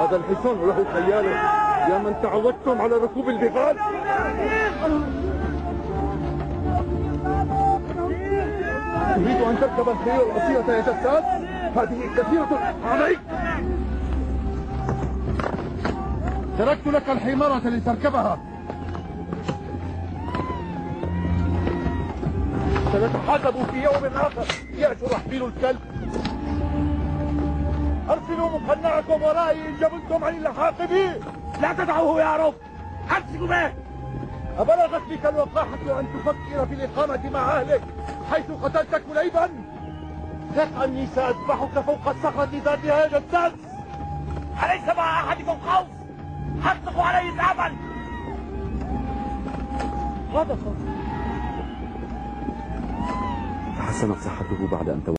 هذا الحصان له خياله. يا من تعودتم على ركوب البغال تريد أن تركب الخيل الأصيلة يا جساس هذه كثيرة عليك. تركت لك الحمارة لتركبها. سنتحاسب في يوم آخر. يا شرحبيل الكلب. أرسلوا مقنعكم ورائي إن جبنتم عن اللحاق بي لا تدعوه يا رب. أمسكوا به. أبلغت بك الوقاحة أن تفكر في الإقامة مع أهلك حيث قتلت كليبا ثق أني سأذبحك فوق الصخرة ذاتها جساس أليس مع أحدكم خوف حطقوا عليه إسعافا هذا خوف تحسنت صحته بعد أن